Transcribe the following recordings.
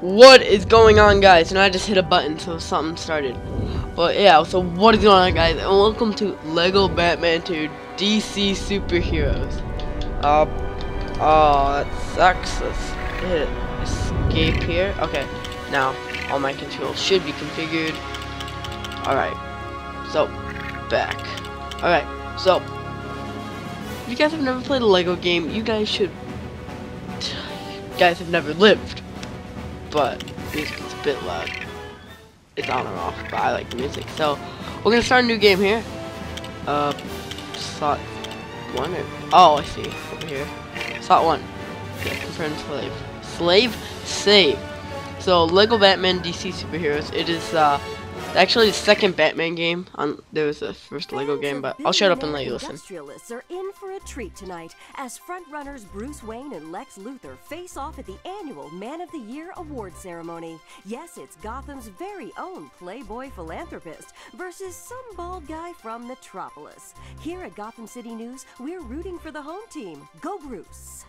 What is going on guys? And I just hit a button so something started. But yeah, so what is going on guys? And welcome to Lego Batman 2 DC Superheroes. Uh, oh, that sucks. Let's hit escape here. Okay, now all my controls should be configured. Alright, so back. Alright, so if you guys have never played a Lego game, you guys should. You guys have never lived but music is a bit loud. It's on or off, but I like the music. So, we're gonna start a new game here. Uh, slot one or, oh, I see, over here. Slot one. Yeah, confirm slave. Slave? Save. So, Lego Batman DC Superheroes. It is, uh, Actually, the second Batman game. On there was the first Lego game, but I'll shut up and let you listen. Industrialists are in for a treat tonight as frontrunners Bruce Wayne and Lex Luthor face off at the annual Man of the Year award ceremony. Yes, it's Gotham's very own playboy philanthropist versus some bald guy from Metropolis. Here at Gotham City News, we're rooting for the home team. Go Bruce!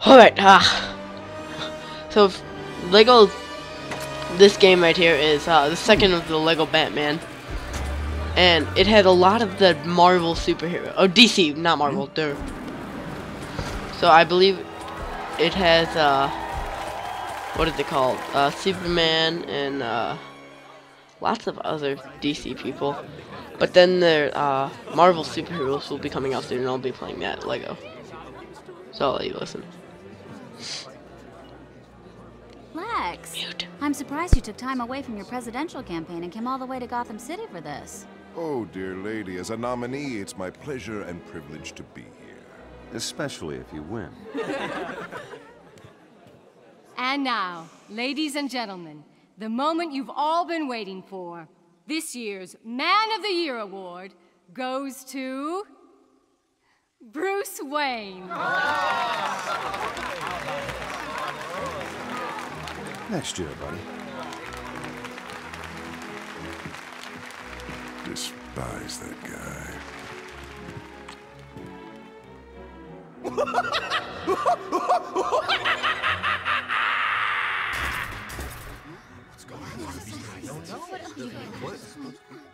All right. Ah. So, Lego this game right here is uh, the second of the Lego Batman. And it had a lot of the Marvel superhero. Oh, DC, not Marvel. Mm -hmm. So I believe it has, uh, what is it called? Uh, Superman and uh, lots of other DC people. But then the uh, Marvel superheroes will be coming out soon, and I'll be playing that Lego. So I'll let you listen. Lex. Mute. I'm surprised you took time away from your presidential campaign and came all the way to Gotham City for this. Oh, dear lady, as a nominee, it's my pleasure and privilege to be here. Especially if you win. and now, ladies and gentlemen, the moment you've all been waiting for. This year's Man of the Year award goes to... Bruce Wayne. Next year, buddy. Despise that guy. What's going on?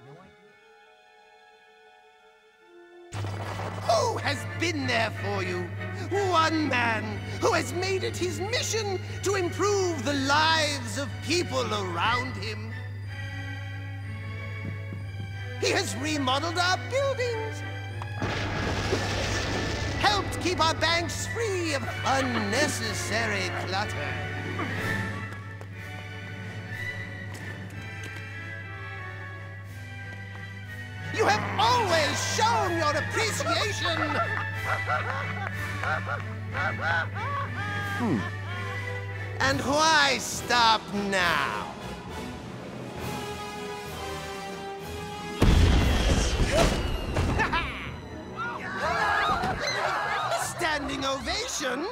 Who has been there for you? One man who has made it his mission to improve the lives of people around him. He has remodeled our buildings, helped keep our banks free of unnecessary clutter. You have always shown your appreciation Hmm. And why stop now? Standing ovation?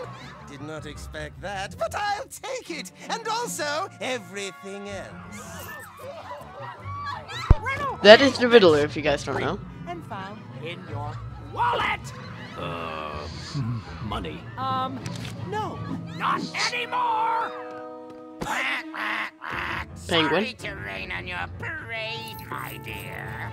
Did not expect that, but I'll take it. And also everything else. That is the Riddler, if you guys don't know. And found in your wallet. Uh, money. Um, no. Not anymore! Penguin. Sorry to rain on your parade, my dear.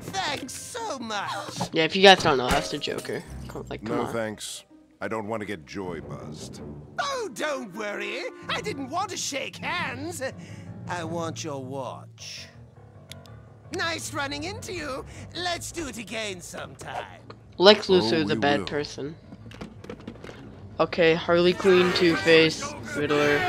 Thanks so much. Yeah, if you guys don't know, that's the Joker. Like, no on. thanks. I don't want to get joy buzzed. Oh, don't worry. I didn't want to shake hands. I want your watch. Nice running into you. Let's do it again sometime. Lex Luthor is oh, a bad will. person. Okay, Harley Quinn, Two-Face, Riddler.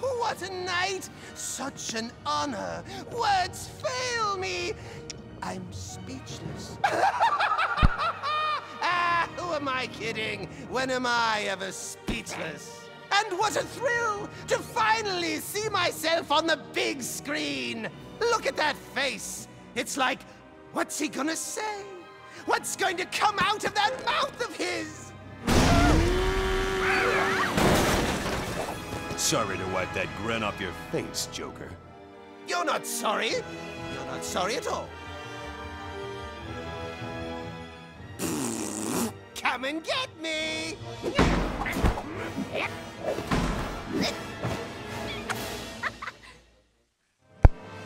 what a night! Such an honor! Words fail me! I'm speechless. ah, who am I kidding? When am I ever speechless? And what a thrill to finally see myself on the big screen! Look at that face! It's like, what's he gonna say? What's going to come out of that mouth of his? Sorry to wipe that grin off your face, Joker. You're not sorry. You're not sorry at all. Come and get me!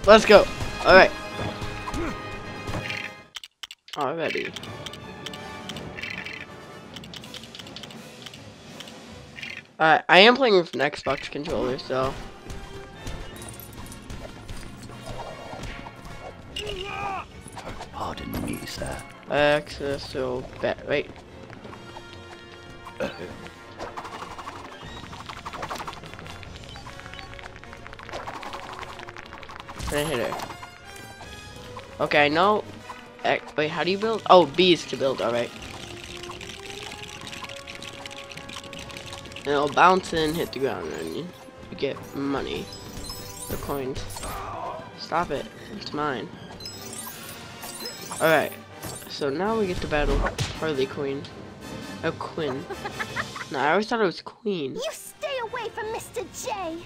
Let's go. Alright. Already. Alright, uh, I am playing with an Xbox controller, so. Pardon me, sir. Access to bat. Wait. I hit her? Okay, I know. Eh, Wait, how do you build? Oh, B is to build. All right. And it'll bounce and hit the ground, and you, you get money, the coins. Stop it! It's mine. All right. So now we get to battle Harley Quinn. Oh, Quinn. no, I always thought it was Queen. You stay away from Mr. J.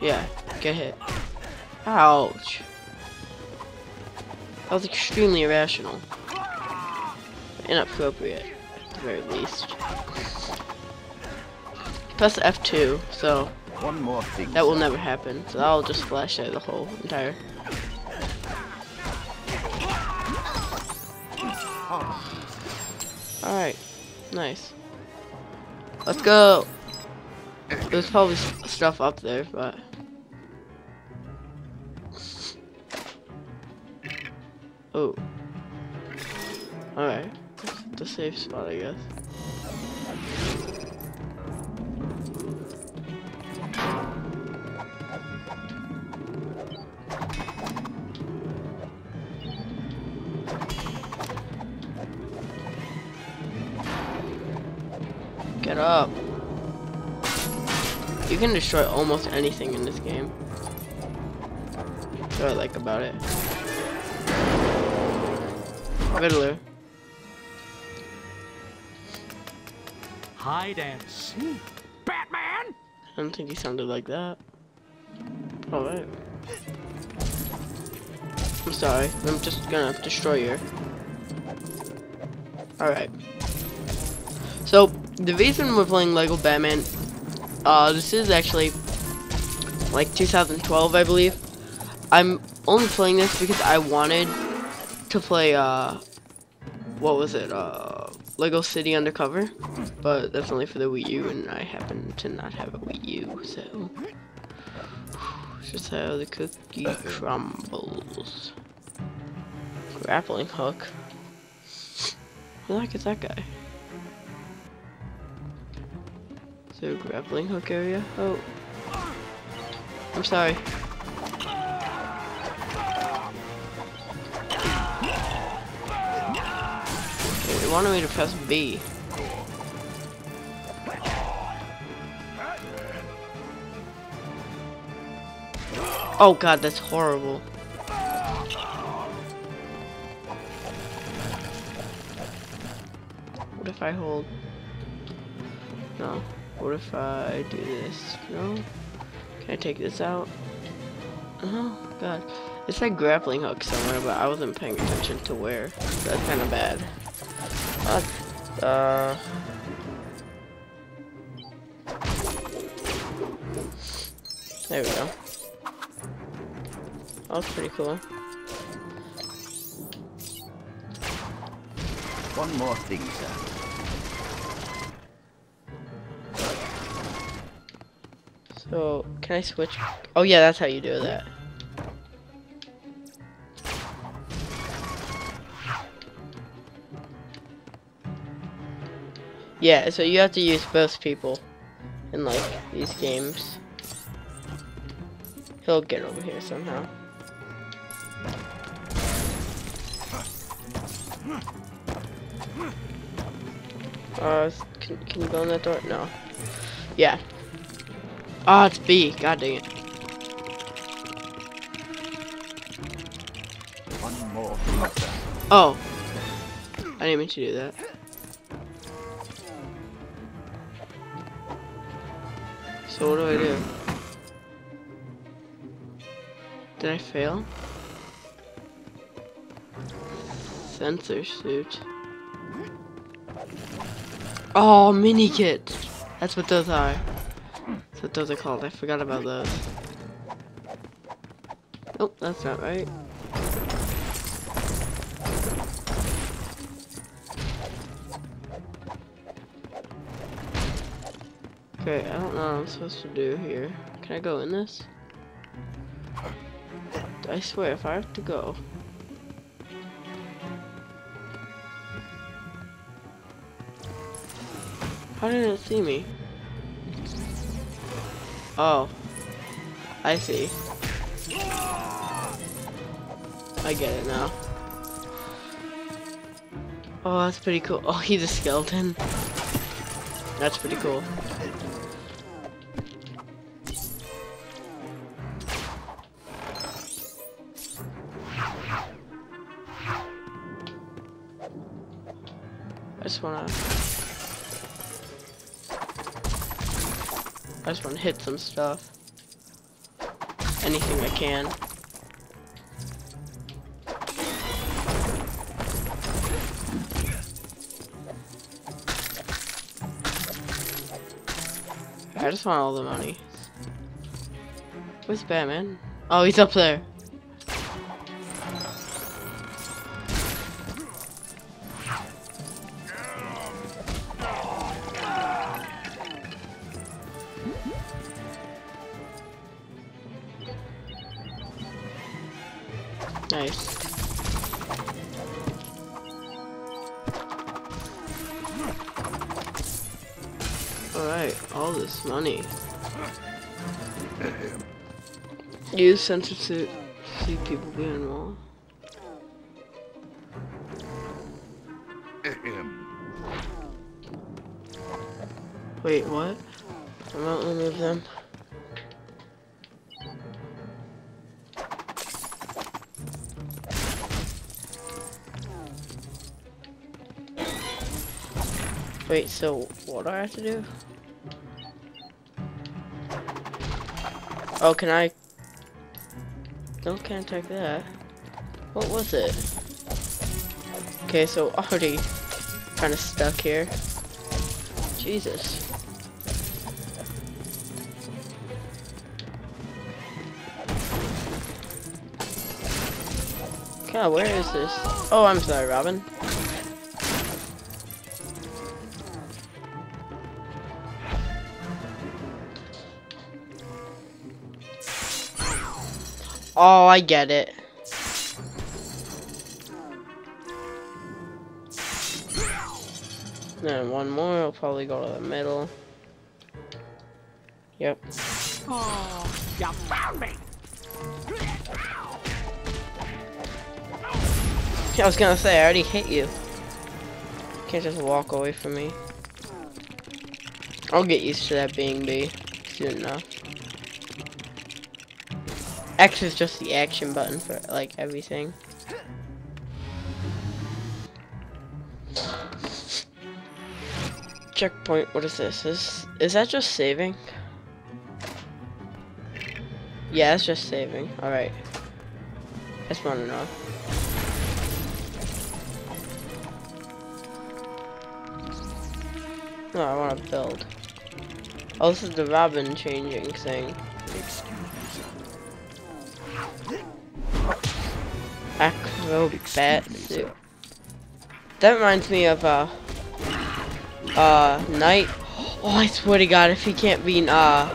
Yeah, get hit. Ouch. That was extremely irrational. Inappropriate, at the very least. Press F2, so One more thing. that will never happen. So I'll just flash out the whole entire. Alright, nice. Let's go! There's probably stuff up there, but. Alright. The safe spot, I guess. Get up. You can destroy almost anything in this game. That's what I like about it. Riddler. Hide and seek. Batman! I don't think he sounded like that. Alright. I'm sorry. I'm just gonna destroy you. Alright. So, the reason we're playing Lego Batman, uh, this is actually like 2012, I believe. I'm only playing this because I wanted to play, uh, what was it, uh, Lego City Undercover, but that's only for the Wii U, and I happen to not have a Wii U, so just how the cookie crumbles. Grappling hook. Who the heck is that guy? So grappling hook area? Oh. I'm sorry. Wanted me to press B. Oh god, that's horrible. What if I hold? No. What if I do this? No. Can I take this out? Oh god. It's said grappling hook somewhere, but I wasn't paying attention to where. That's kind of bad. Uh. There we go. That was pretty cool. One more thing, sir. So, can I switch? Oh yeah, that's how you do that. Yeah, so you have to use both people in like these games. He'll get over here somehow. Uh, can, can you go in that door? No. Yeah. Ah, it's B. God dang it. One more. Oh. I didn't mean to do that. So what do I do? Did I fail? Sensor suit. Oh, mini kits. That's what those are. That's what those are called. I forgot about those. Nope, that's not right. Okay, I don't know what I'm supposed to do here. Can I go in this? I swear, if I have to go. How did it see me? Oh. I see. I get it now. Oh, that's pretty cool. Oh, he's a skeleton. That's pretty cool. Just wanna... I just wanna hit some stuff. Anything I can. I just want all the money. Where's Batman? Oh, he's up there. Nice. Alright, all this money. Use sensor to see people being wall. Wait, what? I won't remove them. Wait, so what do I have to do? Oh, can I? No, can't take that. What was it? Okay, so already kind of stuck here. Jesus. God, where is this? Oh, I'm sorry, Robin. Oh, I get it. Then one more, I'll probably go to the middle. Yep. Oh, you found me! I was gonna say, I already hit you. Can't just walk away from me. I'll get used to that being B soon enough. X is just the action button for like everything. Checkpoint, what is this? Is is that just saving? Yeah, it's just saving. Alright. Just wanna know. No, I wanna build. Oh, this is the Robin changing thing. Acrobat suit. That reminds me of uh uh Night. Oh, I swear to God, if he can't beat uh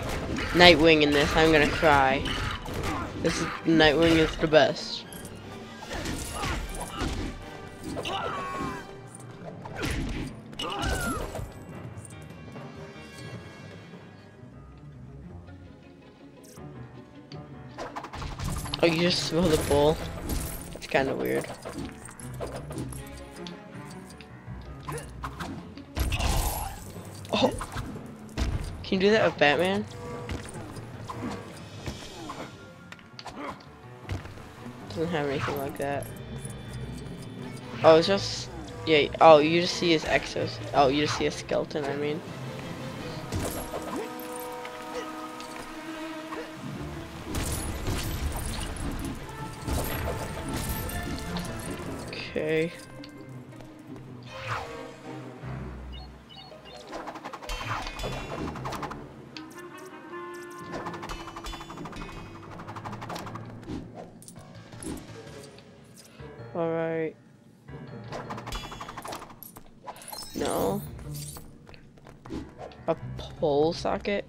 Nightwing in this, I'm gonna cry. This is Nightwing is the best. Oh, you just throw the ball. It's kind of weird. Oh! Can you do that with Batman? Doesn't have anything like that. Oh, it's just... Yeah, oh, you just see his exos. Oh, you just see a skeleton, I mean. Pole socket?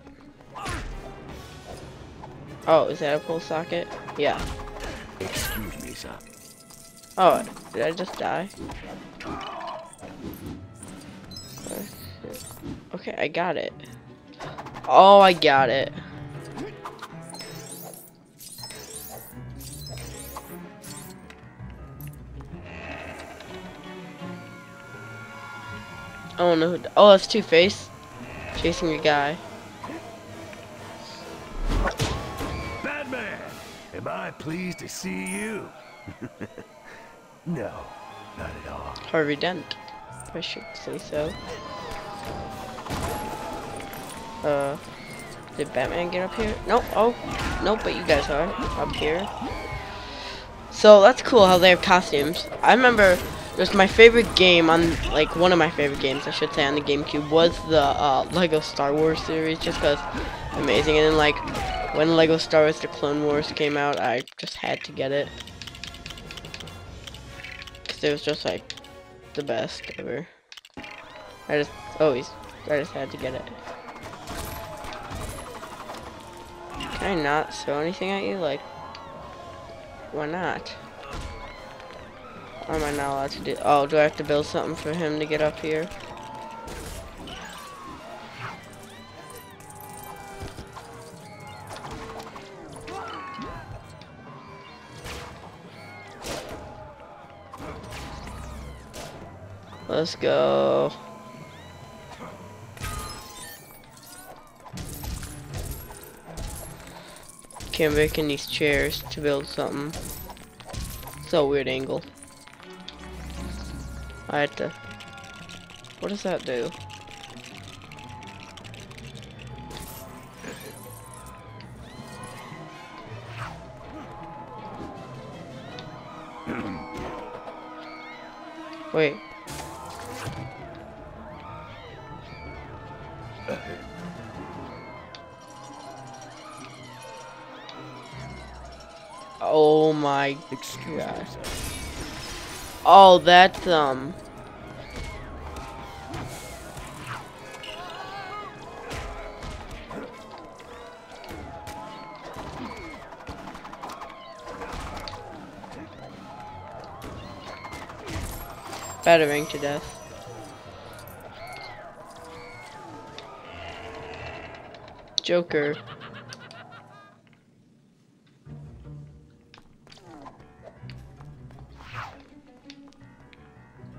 Oh, is that a pole socket? Yeah. Excuse me, sir. Oh, did I just die? Okay, I got it. Oh, I got it. I don't know who. Oh, that's Two Face chasing a guy. Batman, am I pleased to see you? no, not at all. Harvey Dent. I should say so. Uh, did Batman get up here? Nope. Oh, nope. But you guys are up here. So that's cool how they have costumes. I remember just my favorite game on like one of my favorite games I should say on the GameCube was the uh, Lego Star Wars series just because amazing. And then like when Lego Star Wars The Clone Wars came out I just had to get it. Because it was just like the best ever. I just always I just had to get it. Can I not throw anything at you? Like why not or am I not allowed to do? Oh, do I have to build something for him to get up here? Let's go. Can't make in these chairs to build something. It's a weird angle. I had to... What does that do? Wait. Oh my Excuse god. Oh, that's, um... Battering to death. Joker.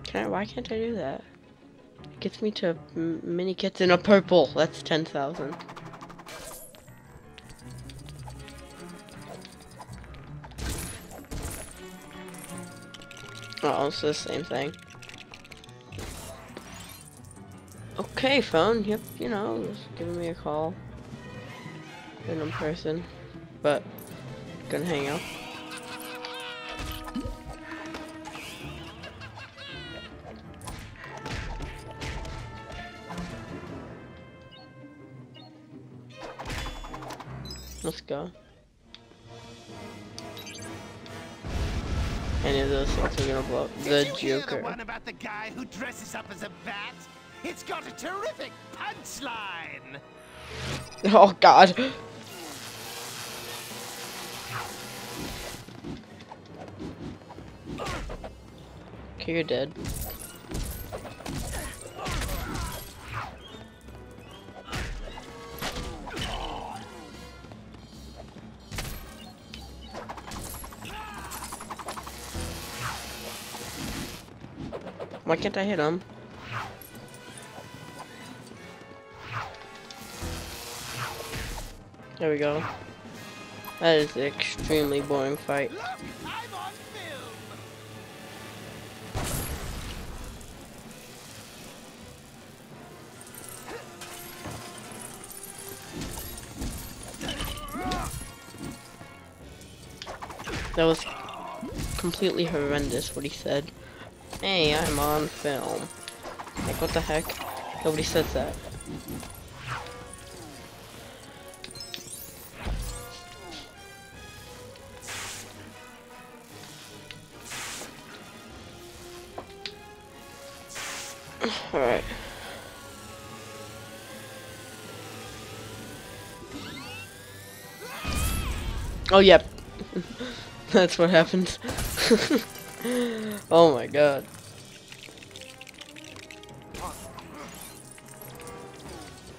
Can I, why can't I do that? It gets me to mini kits in a purple. That's 10,000. Oh, it's the same thing. Okay, phone. Yep, you know, just giving me a call. Random person. But, gonna hang up. Let's go. Any of those things are gonna blow up. The Joker. The one about the guy who dresses up as a bat? It's got a terrific punchline. Oh god. Okay, you're dead. Why can't I hit him? There we go. That is an extremely boring fight. That was completely horrendous what he said. Hey, I'm on film. Like, what the heck? Nobody says that. Alright. Oh, yep. That's what happens. oh my god.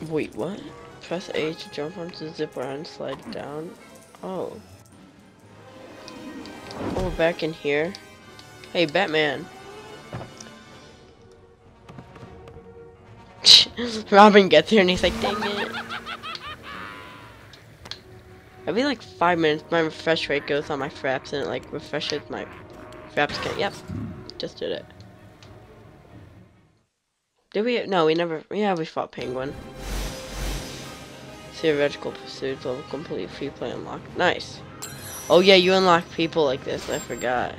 Wait, what? Press A to jump onto the zipper and slide down. Oh. Oh, back in here. Hey, Batman. Robin gets here and he's like, dang it. Every like five minutes, my refresh rate goes on my fraps and it like refreshes my fraps. Can yep, just did it. Did we? No, we never. Yeah, we fought Penguin. Theatrical pursuits level complete free play unlocked. Nice. Oh yeah, you unlock people like this. I forgot.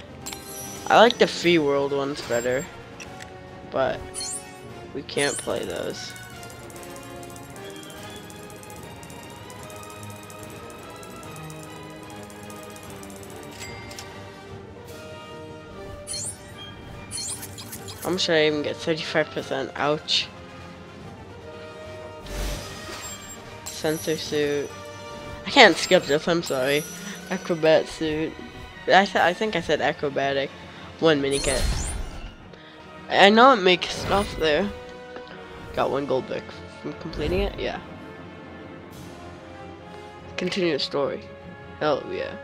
I like the free world ones better, but we can't play those. How much should I even get? 35%. Ouch. Sensor suit. I can't skip this, I'm sorry. Acrobat suit. I, th I think I said acrobatic. One mini kit. I know it makes stuff there. Got one gold brick from completing it? Yeah. Continue the story. Hell yeah.